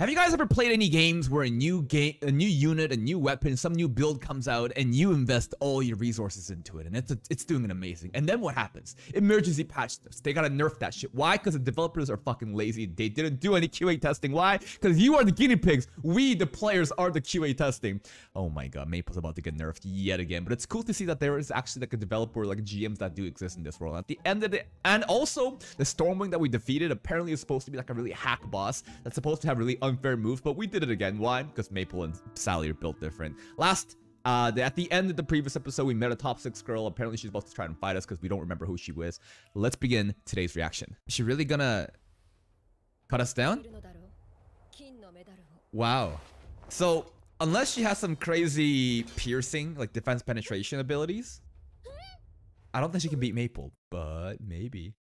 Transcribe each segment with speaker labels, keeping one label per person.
Speaker 1: Have you guys ever played any games where a new game, a new unit, a new weapon, some new build comes out, and you invest all your resources into it, and it's it's doing an amazing. And then what happens? Emergency patch this. They gotta nerf that shit. Why? Because the developers are fucking lazy. They didn't do any QA testing. Why? Because you are the guinea pigs. We, the players, are the QA testing. Oh my god, Maple's about to get nerfed yet again. But it's cool to see that there is actually like a developer, like GMs that do exist in this world. At the end of it, and also the Stormwing that we defeated apparently is supposed to be like a really hack boss that's supposed to have really unfair move, but we did it again. Why? Because Maple and Sally are built different. Last uh, at the end of the previous episode, we met a top six girl. Apparently, she's about to try and fight us because we don't remember who she was. Let's begin today's reaction. Is she really gonna cut us down? Wow. So, unless she has some crazy piercing, like defense penetration abilities, I don't think she can beat Maple, but maybe.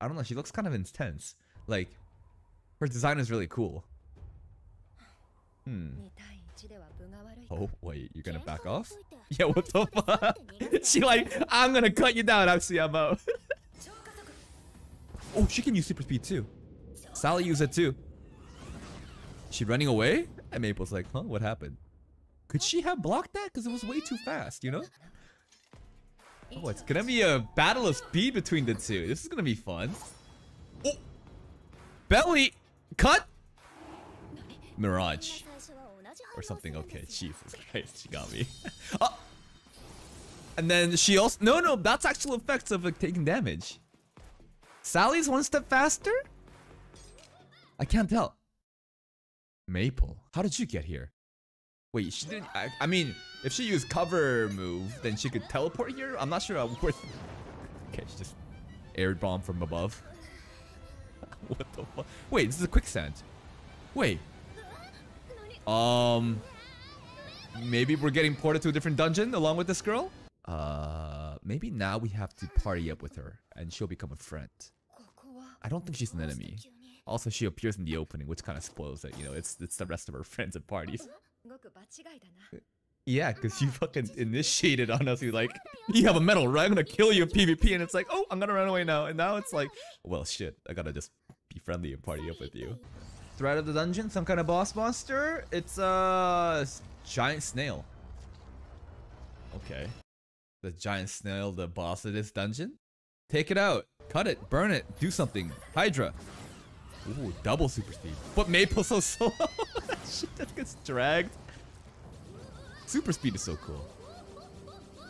Speaker 1: I don't know. She looks kind of intense. Like, her design is really cool. Hmm. Oh, wait, you're gonna back off? Yeah, what the fuck? she like, I'm gonna cut you down, FCMO. oh, she can use super speed too. Sally used it too. She running away? And Maple's like, huh, what happened? Could she have blocked that? Because it was way too fast, you know? Oh, it's gonna be a battle of speed between the two. This is gonna be fun. Oh! Belly! Cut! Mirage. Or something. Okay, Jesus Christ, she got me. oh! And then she also... No, no, that's actual effects of like, taking damage. Sally's one step faster? I can't tell. Maple, how did you get here? Wait, she didn't... I, I mean, if she used cover move, then she could teleport here? I'm not sure how worth... Okay, she just air bomb from above. what the fuck? Wait, this is a quicksand. Wait, um, maybe we're getting ported to a different dungeon along with this girl. Uh, maybe now we have to party up with her and she'll become a friend. I don't think she's an enemy. Also, she appears in the opening, which kind of spoils it. You know, it's it's the rest of her friends at parties. Yeah, because you fucking initiated on us. You're like, you have a medal, right? I'm gonna kill you in PvP. And it's like, oh, I'm gonna run away now. And now it's like, well, shit. I gotta just friendly and party up with you. Threat of the dungeon, some kind of boss monster. It's a giant snail. Okay. The giant snail, the boss of this dungeon. Take it out. Cut it. Burn it. Do something. Hydra. Ooh, double super speed. But Maple so slow. Shit that gets dragged. Super speed is so cool.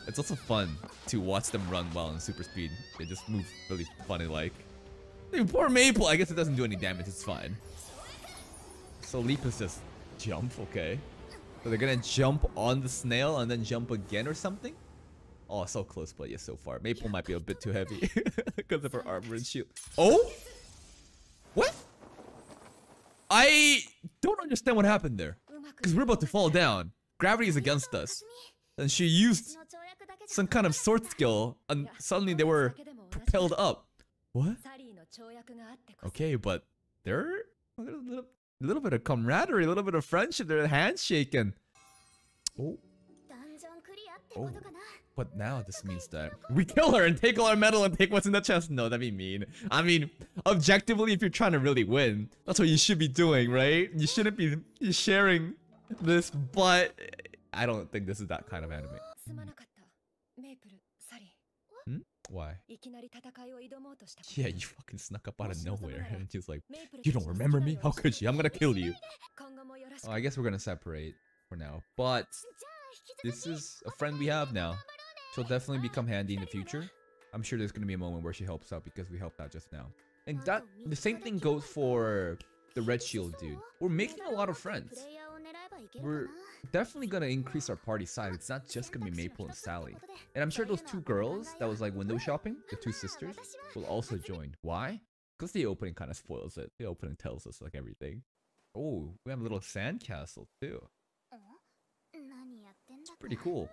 Speaker 1: It's also fun to watch them run well in super speed. They just move really funny like. Poor Maple. I guess it doesn't do any damage. It's fine. So leap is just jump, okay. So they're gonna jump on the snail and then jump again or something? Oh, so close, but yeah, so far. Maple might be a bit too heavy because of her armor and shield. Oh? What? I don't understand what happened there. Because we're about to fall down. Gravity is against us. And she used some kind of sword skill and suddenly they were propelled up. What? Okay, but they're a little, little, little bit of camaraderie, a little bit of friendship. They're handshaking. Oh. Oh. But now this means that we kill her and take all our metal and take what's in the chest. No, that'd be mean. I mean, objectively, if you're trying to really win, that's what you should be doing, right? You shouldn't be sharing this, but I don't think this is that kind of anime. Hmm? Why? Yeah, you fucking snuck up out of nowhere. And she's like, You don't remember me? How could you? I'm gonna kill you. Oh, I guess we're gonna separate for now. But this is a friend we have now. She'll definitely become handy in the future. I'm sure there's gonna be a moment where she helps out because we helped out just now. And that the same thing goes for the red shield dude. We're making a lot of friends. We're definitely gonna increase our party size. It's not just gonna be Maple and Sally. And I'm sure those two girls that was like window shopping, the two sisters, will also join. Why? Because the opening kind of spoils it. The opening tells us like everything. Oh, we have a little sandcastle too. It's pretty cool.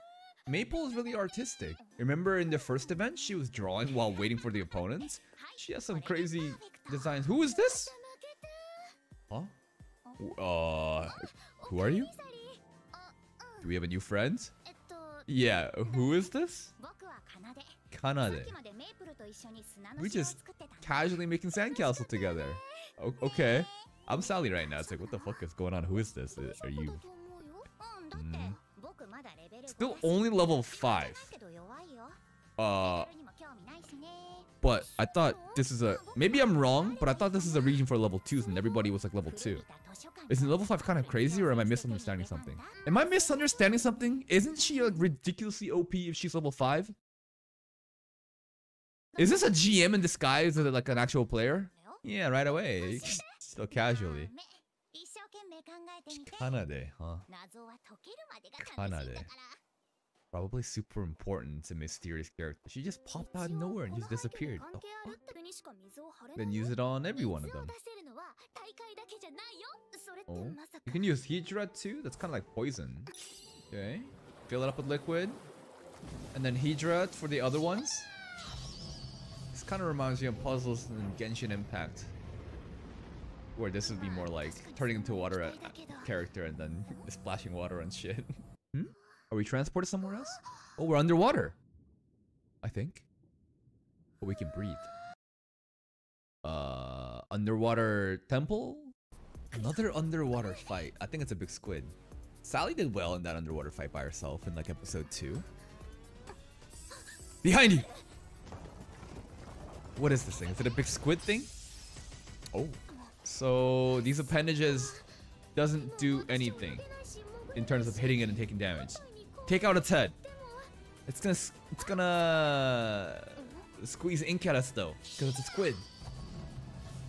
Speaker 1: Maple is really artistic. Remember in the first event, she was drawing while waiting for the opponents? She has some crazy designs. Who is this? Huh? Uh, who are you? Do we have a new friend? Yeah, who is this? Kanade. We just casually making sandcastle together. O okay. I'm Sally right now. It's like, what the fuck is going on? Who is this? Are you Mm. still only level five? Uh, but I thought this is a maybe I'm wrong, but I thought this is a region for level twos, and everybody was like level two. Isn't level five kind of crazy, or am I misunderstanding something? Am I misunderstanding something? Isn't she like ridiculously OP if she's level five? Is this a GM in disguise? Is it like an actual player? Yeah, right away. So casually. Kanade, huh? Kanade. Probably super important to mysterious character. She just popped out of nowhere and just disappeared. Fuck? Then use it on every one of them. Oh, you can use Hydra too? That's kind of like poison. Okay. Fill it up with liquid. And then Hydra for the other ones. This kind of reminds me of puzzles in Genshin Impact. Where this would be more like turning into water a character and then splashing water and shit. Are we transported somewhere else? Oh, we're underwater. I think. But we can breathe. Uh, underwater temple? Another underwater fight. I think it's a big squid. Sally did well in that underwater fight by herself in like episode 2. Behind you! What is this thing? Is it a big squid thing? Oh. So these appendages doesn't do anything in terms of hitting it and taking damage. Take out its head. It's gonna it's gonna squeeze ink at us though, because it's a squid.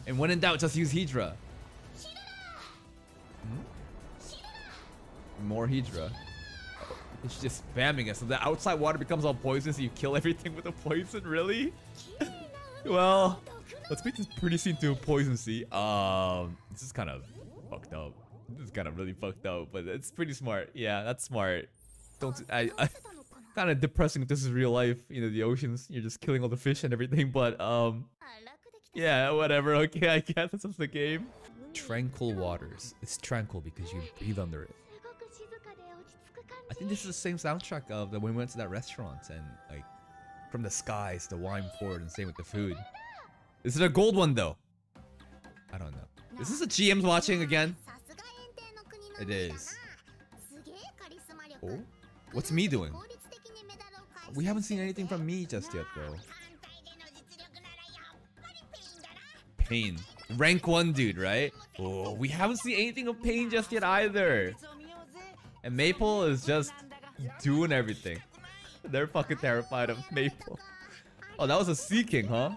Speaker 1: And when in doubt, just use Hydra. Hmm? More Hydra. It's just spamming us. So the outside water becomes all poison, so you kill everything with the poison, really? well, let's make this pretty scene to a poison sea. Um, this is kind of fucked up. This is kind of really fucked up, but it's pretty smart. Yeah, that's smart. Don't I? I kind of depressing if this is real life. You know, the oceans. You're just killing all the fish and everything. But um, yeah, whatever. Okay, I guess that's just the game. Tranquil waters. It's tranquil because you breathe under it. I think this is the same soundtrack of the when we went to that restaurant and like from the skies the wine poured and same with the food. Is it a gold one though? I don't know. Is this a GM's watching again? It is. Oh? What's Mii doing? We haven't seen anything from Mii just yet though. Pain. Rank 1 dude, right? Oh, we haven't seen anything of Pain just yet either. And Maple is just doing everything. They're fucking terrified of Maple. Oh, that was a Sea King, huh?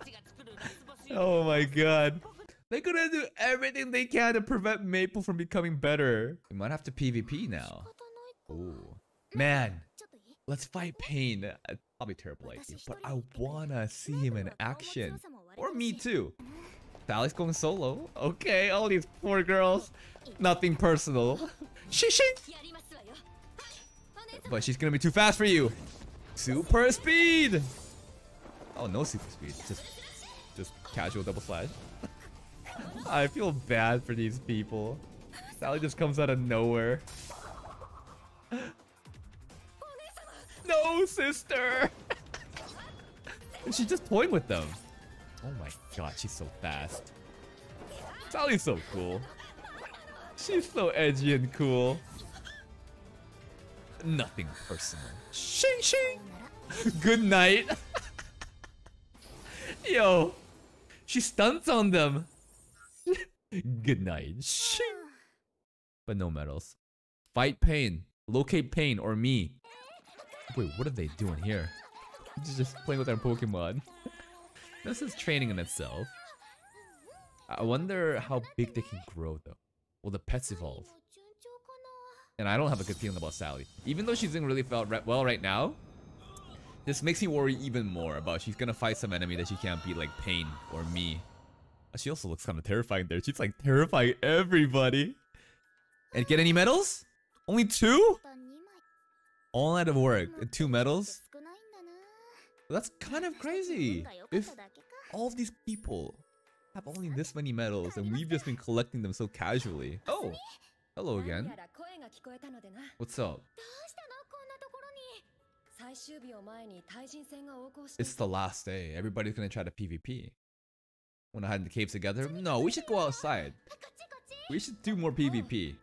Speaker 1: oh my god. They're gonna do everything they can to prevent Maple from becoming better. We might have to PvP now. Ooh. Man, let's fight Pain. Uh, Probably terrible idea, but I wanna see him in action. Or me too. Sally's going solo. Okay, all these poor girls. Nothing personal. But she's gonna be too fast for you. Super speed! Oh, no super speed. Just, just casual double slash. I feel bad for these people. Sally just comes out of nowhere. No, sister! she's just toying with them. Oh my god, she's so fast. Sally's so cool. She's so edgy and cool. Nothing personal. Shing shing! Good night. Yo, she stunts on them. Good night. Shing. But no medals. Fight pain. Locate pain or Mii. Wait, what are they doing here? Just playing with our Pokemon. this is training in itself. I wonder how big they can grow though. Will the pets evolve? And I don't have a good feeling about Sally. Even though she's doing really felt well right now, this makes me worry even more about she's gonna fight some enemy that she can't beat like Pain or Mii. Uh, she also looks kind of terrifying there. She's like terrifying everybody. And get any medals? Only two? All out of work two medals? That's kind of crazy. If all of these people have only this many medals and we've just been collecting them so casually. Oh, hello again. What's up? It's the last day. Everybody's gonna try to PvP. Wanna hide in the caves together? No, we should go outside. We should do more PvP.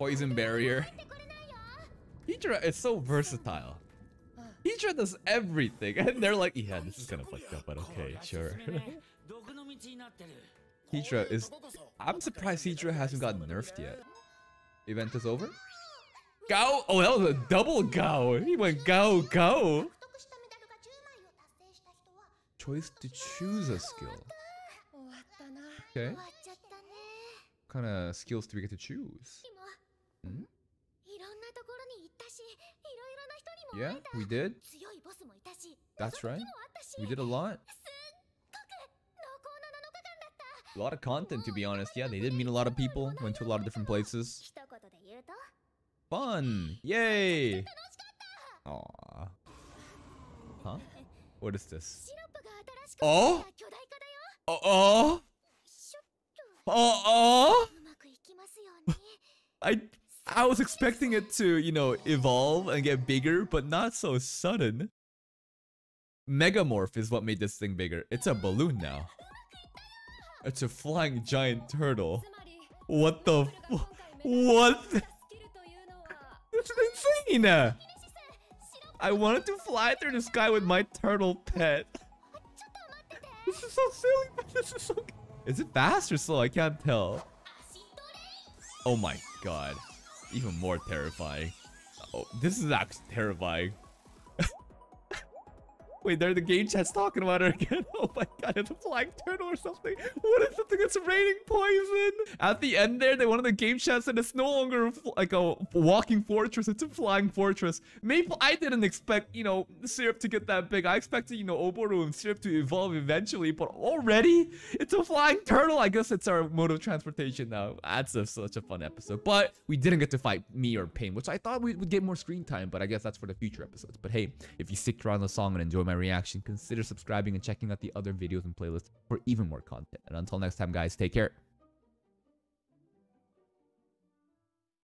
Speaker 1: Poison barrier. Hydra is so versatile. Hydra does everything, and they're like, yeah, this is kind of fucked up, but okay, sure. Hydra is. I'm surprised Hydra hasn't gotten nerfed yet. Event is over. Gao. Oh, that was a double Gao. He went Gao Gao. Choice to choose a skill. Okay. What kind of skills do we get to choose? Yeah, we did. That's right. We did a lot. A lot of content, to be honest. Yeah, they did meet a lot of people. Went to a lot of different places. Fun! Yay! Aww. Huh? What is this? Oh? Oh? Oh? Oh? oh? I I was expecting it to, you know, evolve and get bigger, but not so sudden. Megamorph is what made this thing bigger. It's a balloon now. It's a flying giant turtle. What the What? This is insane! I wanted to fly through the sky with my turtle pet. This is so silly, but this is so... Is it fast or slow? I can't tell. Oh my god. Even more terrifying. Oh, this is actually terrifying. Wait, there the game chat's talking about her again. Oh it's a flying turtle or something. What is the thing that's raining poison? At the end there, they of the game chats said it's no longer like a walking fortress, it's a flying fortress. Maple, I didn't expect, you know, Syrup to get that big. I expected, you know, Oboro and Syrup to evolve eventually, but already it's a flying turtle. I guess it's our mode of transportation now. That's a, such a fun episode. But we didn't get to fight Mii or Pain, which I thought we would get more screen time, but I guess that's for the future episodes. But hey, if you stick around the song and enjoy my reaction, consider subscribing and checking out the other videos and playlists for even more content. And until next time, guys, take care.